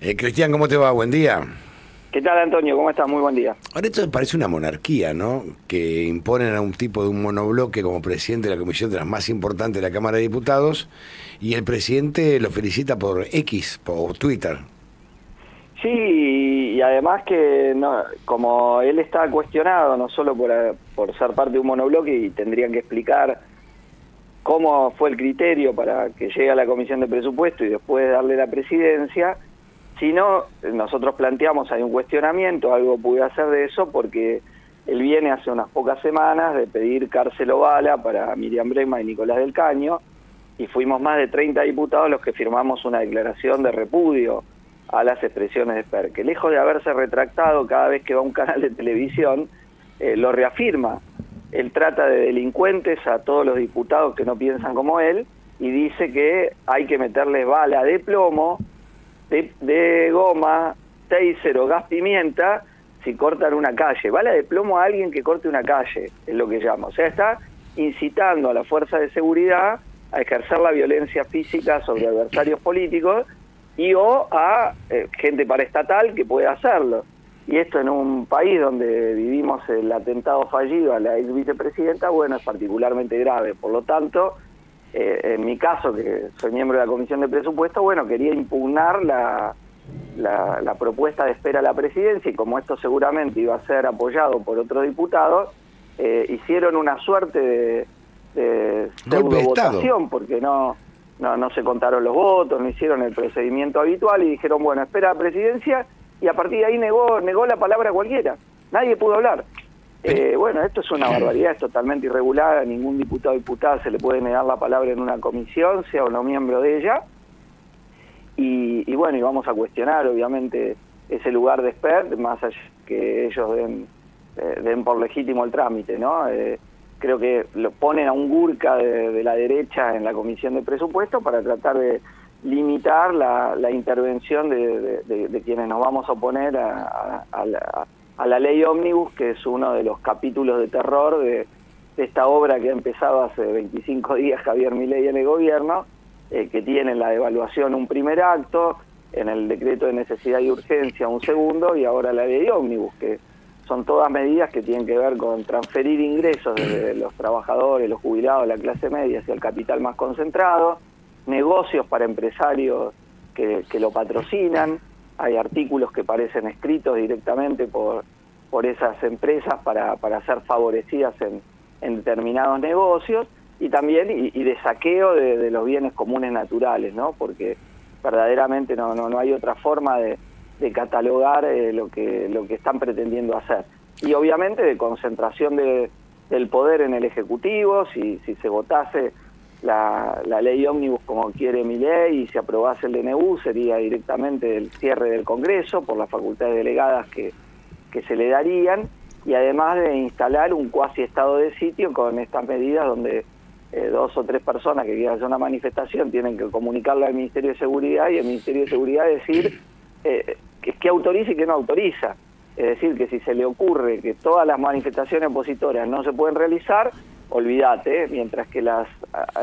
Eh, Cristian, ¿cómo te va? Buen día. ¿Qué tal, Antonio? ¿Cómo estás? Muy buen día. Ahora esto parece una monarquía, ¿no? Que imponen a un tipo de un monobloque como presidente de la comisión de las más importantes de la Cámara de Diputados y el presidente lo felicita por X, por Twitter. Sí, y además que no, como él está cuestionado no solo por, por ser parte de un monobloque y tendrían que explicar cómo fue el criterio para que llegue a la comisión de presupuesto y después darle la presidencia, sino nosotros planteamos, hay un cuestionamiento, algo pude hacer de eso porque él viene hace unas pocas semanas de pedir cárcel o bala para Miriam Brema y Nicolás del Caño y fuimos más de 30 diputados los que firmamos una declaración de repudio a las expresiones de Per, que lejos de haberse retractado cada vez que va a un canal de televisión, eh, lo reafirma. Él trata de delincuentes a todos los diputados que no piensan como él y dice que hay que meterles bala de plomo, de, de goma, taser o gas pimienta si cortan una calle. Bala de plomo a alguien que corte una calle, es lo que llama. O sea, está incitando a la fuerza de seguridad a ejercer la violencia física sobre adversarios políticos y o a eh, gente paraestatal que puede hacerlo. Y esto en un país donde vivimos el atentado fallido a la ex vicepresidenta, bueno, es particularmente grave. Por lo tanto, eh, en mi caso, que soy miembro de la Comisión de Presupuesto, bueno, quería impugnar la, la, propuesta de espera a la presidencia y como esto seguramente iba a ser apoyado por otros diputados, eh, hicieron una suerte de, de votación porque no no, no se contaron los votos, no hicieron el procedimiento habitual y dijeron, bueno, espera la presidencia y a partir de ahí negó, negó la palabra cualquiera. Nadie pudo hablar. Eh, bueno, esto es una barbaridad, es totalmente irregular, a ningún diputado o diputada se le puede negar la palabra en una comisión, sea o no miembro de ella. Y, bueno, y vamos a cuestionar, obviamente, ese lugar de expert, más allá que ellos den, eh, den por legítimo el trámite, ¿no? Eh, creo que lo ponen a un gurka de, la derecha en la comisión de presupuesto para tratar de limitar la, intervención de, quienes nos vamos a oponer a, la, ley ómnibus, que es uno de los capítulos de terror de, esta obra que ha empezado hace 25 días Javier Milei en el gobierno, eh, que tiene en la devaluación un primer acto, en el decreto de necesidad y urgencia un segundo, y ahora la ley ómnibus, que son todas medidas que tienen que ver con transferir ingresos de los trabajadores, los jubilados, la clase media hacia el capital más concentrado, negocios para empresarios que, lo patrocinan, hay artículos que parecen escritos directamente por, por esas empresas para, para ser favorecidas en, determinados negocios y también y, de saqueo de, los bienes comunes naturales, ¿no? Porque verdaderamente no, no, no hay otra forma de, de catalogar eh, lo que lo que están pretendiendo hacer y obviamente de concentración de, del poder en el ejecutivo si, si se votase la, la ley ómnibus como quiere mi ley y se aprobase el DNU sería directamente el cierre del Congreso por las facultades delegadas que, que se le darían y además de instalar un cuasi estado de sitio con estas medidas donde eh, dos o tres personas que quieran hacer una manifestación tienen que comunicarle al Ministerio de Seguridad y el Ministerio de Seguridad decir eh, que, autoriza y que no autoriza. Es decir, que si se le ocurre que todas las manifestaciones opositoras no se pueden realizar, olvídate, mientras que las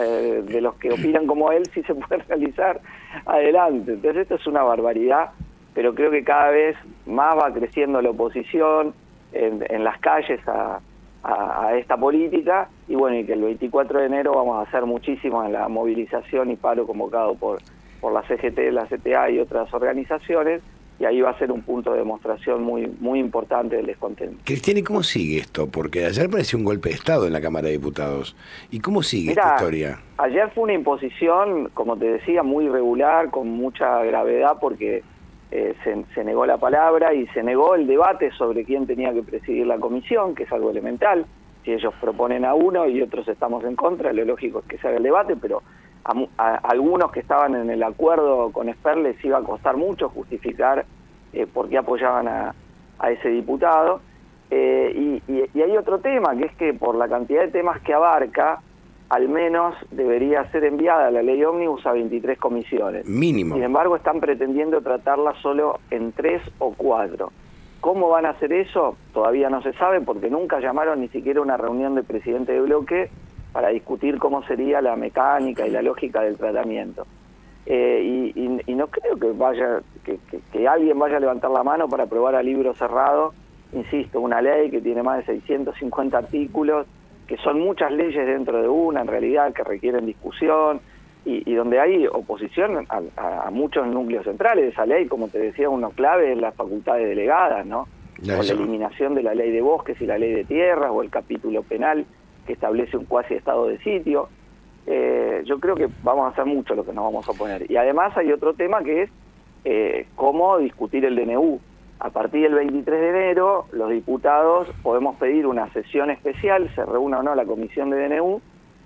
de los que opinan como él sí se pueden realizar, adelante. Entonces esto es una barbaridad, pero creo que cada vez más va creciendo la oposición en, las calles a, esta política y bueno, y que el 24 de enero vamos a hacer muchísimo en la movilización y paro convocado por, por la CGT, la CTA y otras organizaciones y ahí va a ser un punto de demostración muy muy importante del descontento. Cristian, ¿y cómo sigue esto? Porque ayer pareció un golpe de Estado en la Cámara de Diputados. ¿Y cómo sigue esta historia? Ayer fue una imposición, como te decía, muy irregular, con mucha gravedad, porque eh, se, se, negó la palabra y se negó el debate sobre quién tenía que presidir la comisión, que es algo elemental. Si ellos proponen a uno y otros estamos en contra, lo lógico es que se haga el debate, pero a, algunos que estaban en el acuerdo con Esper les iba a costar mucho justificar eh, por qué apoyaban a, ese diputado. Eh, y, hay otro tema, que es que por la cantidad de temas que abarca, al menos debería ser enviada la ley ómnibus a 23 comisiones. Mínimo. Sin embargo, están pretendiendo tratarla solo en tres o cuatro. ¿Cómo van a hacer eso? Todavía no se sabe porque nunca llamaron ni siquiera una reunión de presidente de bloque para discutir cómo sería la mecánica y la lógica del tratamiento. Eh, y, no creo que vaya que, que alguien vaya a levantar la mano para aprobar a libro cerrado, insisto, una ley que tiene más de 650 artículos, que son muchas leyes dentro de una, en realidad, que requieren discusión, y, donde hay oposición a, muchos núcleos centrales de esa ley, como te decía, uno clave es las facultades delegadas, ¿no? o la eliminación de la ley de bosques y la ley de tierras, o el capítulo penal que establece un cuasi estado de sitio. Eh, yo creo que vamos a hacer mucho lo que nos vamos a oponer. Y además hay otro tema que es eh, cómo discutir el DNU. A partir del 23 de enero, los diputados podemos pedir una sesión especial, se reúna o no la comisión de DNU,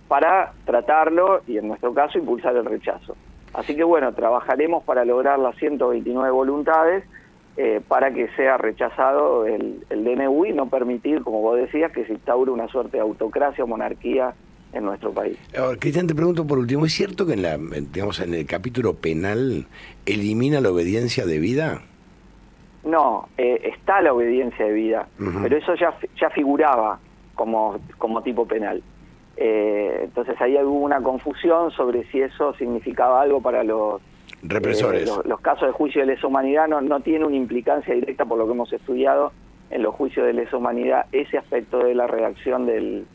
para tratarlo y en nuestro caso impulsar el rechazo. Así que bueno, trabajaremos para lograr las 129 voluntades eh, para que sea rechazado el, el, DNU y no permitir, como vos decías, que se instaure una suerte de autocracia o monarquía en nuestro país. Ahora, Cristian, te pregunto por último, ¿es cierto que en, la, digamos, en el capítulo penal elimina la obediencia de vida? No, eh, está la obediencia de vida, pero eso ya, ya figuraba como, como tipo penal. Eh, entonces ahí hubo una confusión sobre si eso significaba algo para los represores. Eh, los, casos de juicio de lesa humanidad no, no tiene una implicancia directa por lo que hemos estudiado en los juicios de lesa humanidad ese aspecto de la redacción del,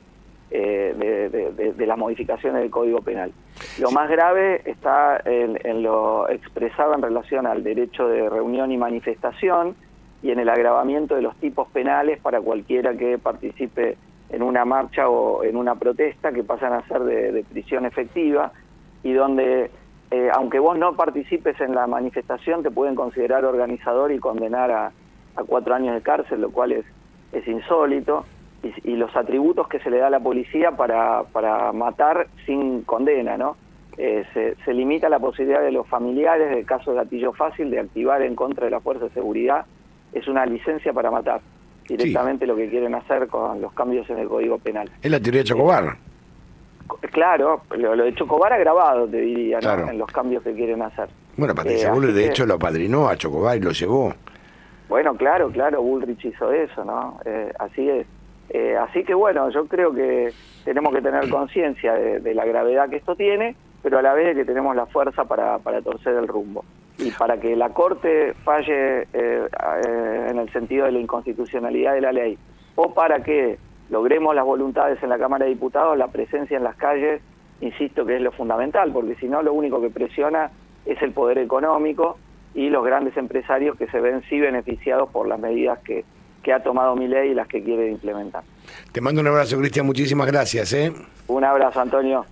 eh, de, las modificaciones del Código Penal. Lo más grave está en, lo expresado en relación al derecho de reunión y manifestación y en el agravamiento de los tipos penales para cualquiera que participe en una marcha o en una protesta que pasan a ser de, prisión efectiva y donde, eh, aunque vos no participes en la manifestación, te pueden considerar organizador y condenar a, cuatro años de cárcel, lo cual es, es insólito, y, los atributos que se le da a la policía para, para matar sin condena, ¿no? Eh, se, se, limita la posibilidad de los familiares, del caso de gatillo fácil, de activar en contra de la fuerza de seguridad, es una licencia para matar directamente lo que quieren hacer con los cambios en el Código Penal. Es la teoría de Chocobar. Claro, lo, de Chocobar grabado te diría, en los cambios que quieren hacer. Bueno, Patricia eh, Bullrich de hecho lo apadrinó a Chocobar y lo llevó. Bueno, claro, claro, Bullrich hizo eso, ¿no? Eh, así es. Eh, así que bueno, yo creo que tenemos que tener conciencia de, la gravedad que esto tiene, pero a la vez de que tenemos la fuerza para, para torcer el rumbo y para que la Corte falle eh, eh, en el sentido de la inconstitucionalidad de la ley, o para que logremos las voluntades en la Cámara de Diputados, la presencia en las calles, insisto que es lo fundamental, porque si no lo único que presiona es el poder económico y los grandes empresarios que se ven sí beneficiados por las medidas que, que ha tomado mi ley y las que quiere implementar. Te mando un abrazo, Cristian, muchísimas gracias. ¿eh? Un abrazo, Antonio.